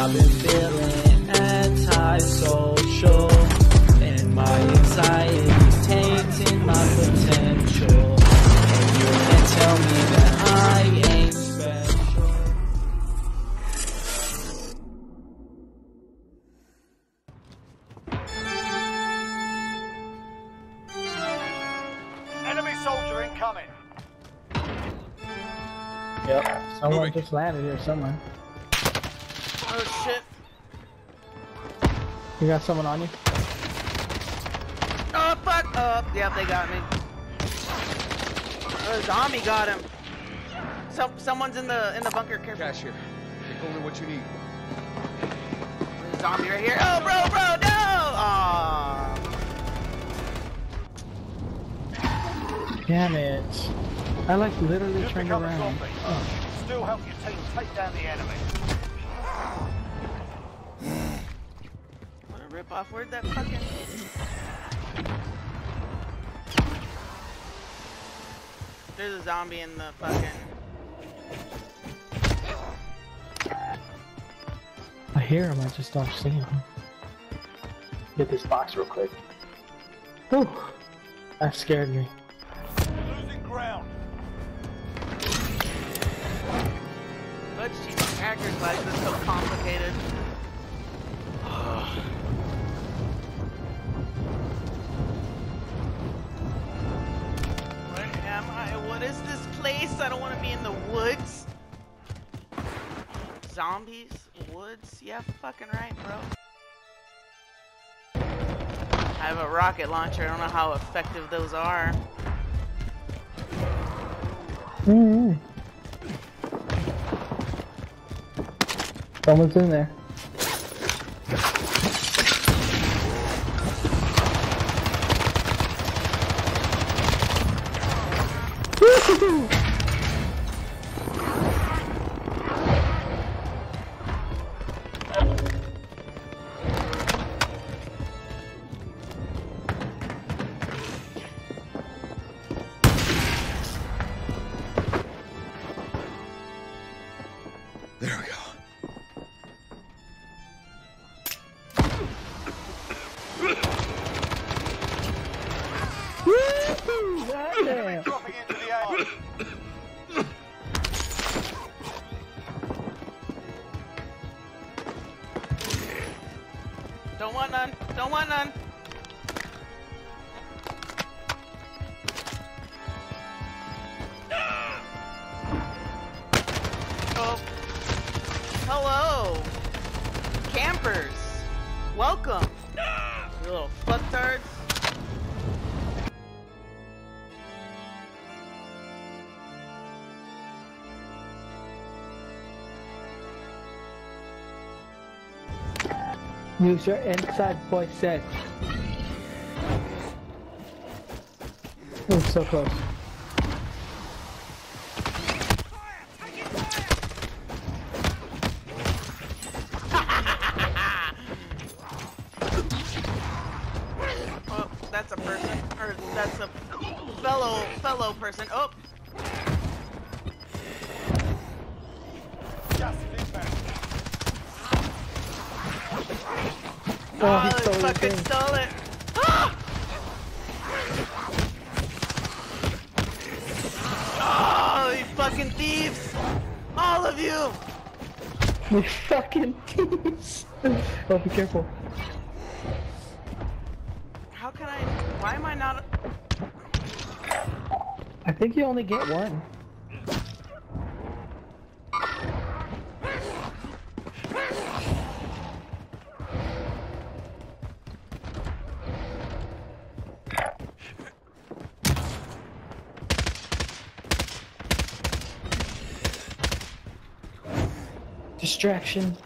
I've been feeling antisocial, and my anxiety's tainting my potential. And you can't tell me that I ain't special. Enemy soldier incoming. Yep. Someone Moving. just landed here somewhere. Oh shit. You got someone on you? Oh fuck! Oh, yep, they got me. Oh, zombie got him. Some someone's in the in the bunker. Careful. Cash here. Take only what you need. There's a zombie right here. Oh, bro, bro, no! Aww. Damn it. I like literally You've turned around. Oh. Still help your team take down the enemy. What rip off. Where'd that fucking. There's a zombie in the fucking. I hear him, I just don't see him. Get this box real quick. Whew. That scared me. Losing ground. But Jesus, Hacker's life is so complicated. Zombies? Woods? Yeah, fucking right, bro. I have a rocket launcher. I don't know how effective those are. Mm -hmm. Someone's in there. There Campers. Welcome. You little fucktards. Use your inside voice set. Oh, so close. Oh, he stole fucking thing. stole it. Ah! Oh, you fucking thieves! All of you! You fucking thieves. oh, be careful. How can I? Why am I not? I think you only get one. Distraction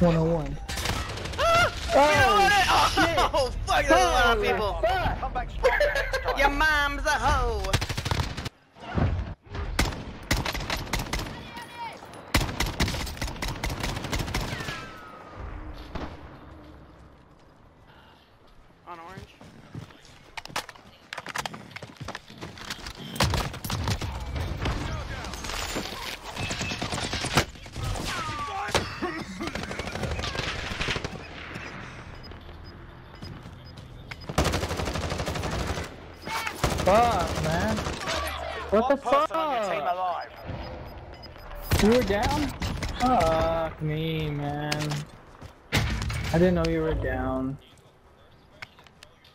101. Ah! Know what? Oh, fuck! There's a lot of people. Come back strong next time. Your mom's a hoe. On orange. fuck, man? What the One person on your team fuck? alive. You were down? Fuck me, man. I didn't know you were down.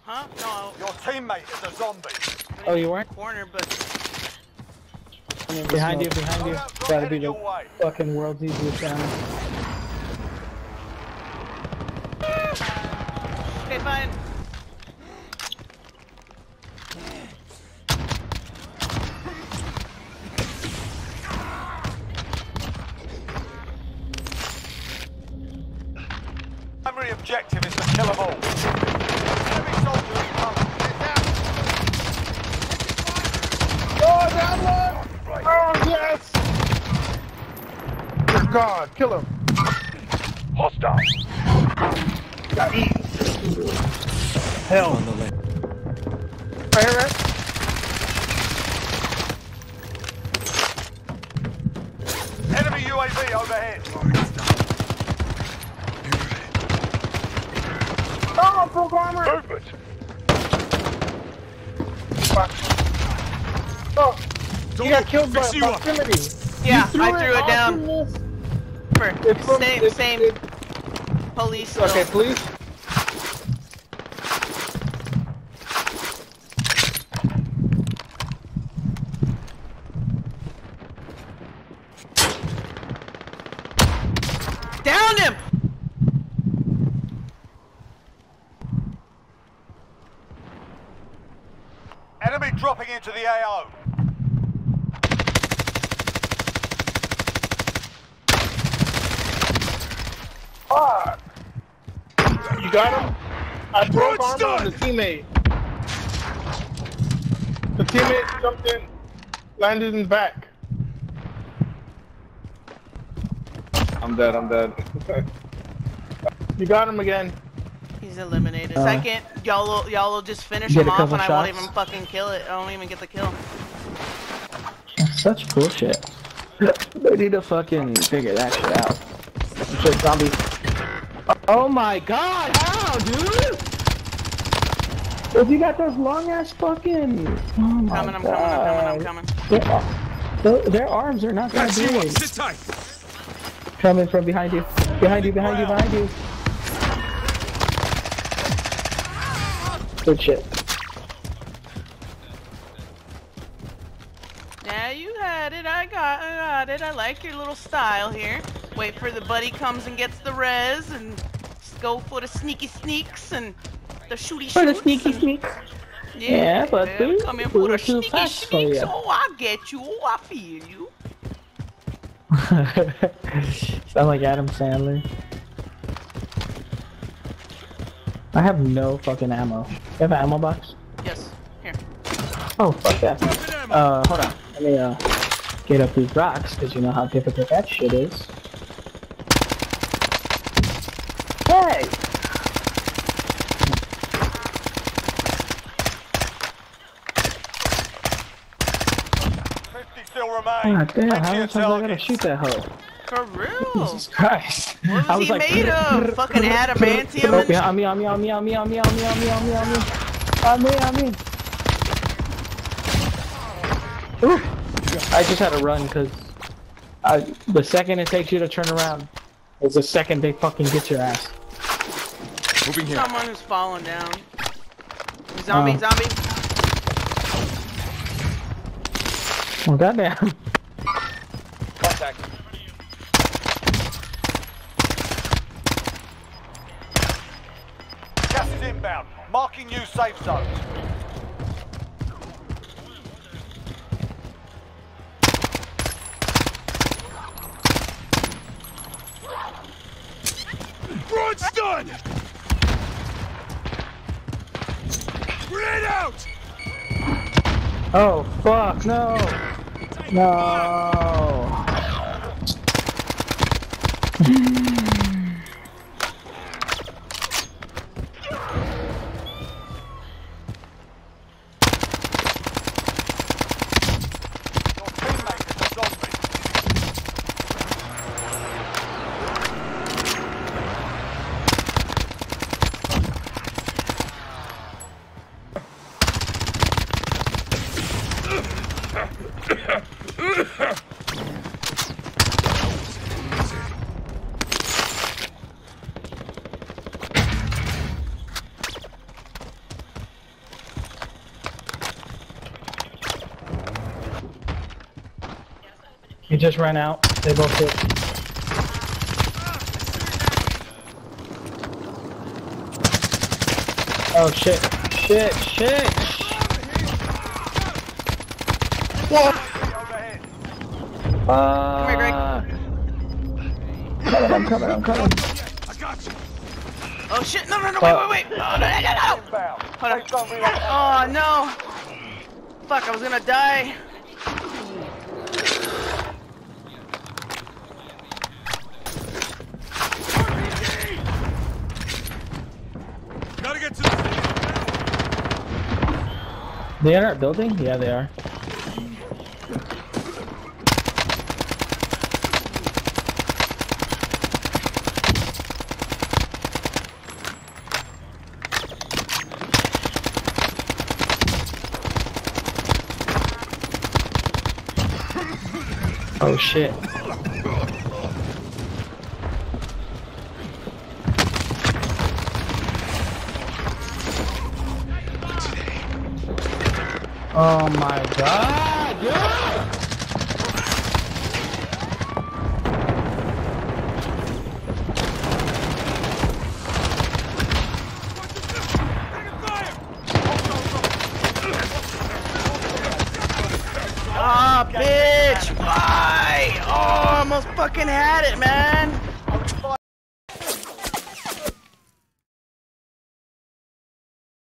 Huh? No. Your teammate is a zombie. Oh, you weren't? Corner, but Behind you, behind you. Loadout's Gotta be the way. fucking world's easiest round. okay, fine. Objective is to kill them all. Enemy soldiers incoming. Get down. Oh, that one! Oh, yes! Dear God, kill him. Hostile. Got eat. Hell. Right here, right? Enemy UAV overhead. Oh, full armor! Movement. Fuck. Oh, you got killed by proximity. Yeah, You I threw it down for It's from- same it's- same it- police. Okay, still. please. Down him. Enemy dropping into the AO. Fuck. You got him? I broke armor on the teammate. The teammate jumped in, landed in the back. I'm dead, I'm dead. you got him again. He's eliminated. Uh, Second, y'all will, y'all will just finish him off, couple and I won't even fucking kill it. I won't even get the kill. Such bullshit. They need to fucking figure that shit out. Shit, zombie. Oh my god, how, dude? If you got those long ass fucking. Oh my Coming, I'm god. coming, I'm coming, I'm coming. Their, their, their arms are not that big. Sit tight. Coming from behind you. Behind you, behind you, behind you. Good shit. Yeah, you had it. I got, I got it. I like your little style here. Wait for the buddy comes and gets the res, and just go for the sneaky sneaks and the shooty For the sneaky and- sneak. Yeah, Yeah, but yeah, we- come in for the too sneaky fast for sneaks. Oh, I get you. Oh, I feel you. Sound like Adam Sandler. I have no fucking ammo. You have an ammo box? Yes. Here. Oh, fuck that. Uh, hold on. Let me, uh, get up these rocks, because you know how difficult that shit is. remain. Oh God damn, Make how many times I gotta shoot that hoe? For real? Jesus Christ. What was, I was he like, made of? Fucking adamantium and. I'm in, I'm in, I'm in, I'm in, I'm in, I'm in, I'm in, I'm in. I'm in, I'm in. Ooh. I just had to run because the second it takes you to turn around is the second they fucking get your ass. Moving here. Someone is falling down. Oh. Zombie, uh, zombie. Oh, goddamn. Contact. Gas is inbound. Marking new safe zone. Broad's done. Grenade out. Oh, fuck, no. No. just ran out. They both hit. Oh shit. Shit, shit. Overhead. Uh, here, Greg. Coming, I'm coming, I'm coming. I got you. Oh shit! No, no, no! Wait, wait, wait! Oh, no, no, no, no! Hold on. Please don't relocate. Oh no! Fuck! I was gonna die. Gotta get to the They our building? Yeah, they are. Oh shit. Oh my god! Ah, bitch! Why? Oh, I almost fucking had it, man.